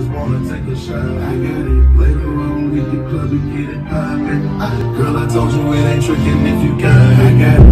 just wanna take a shot. I got it. Later on, hit the club and get it poppin'. Girl, I told you it ain't trickin' if you got it. I got it.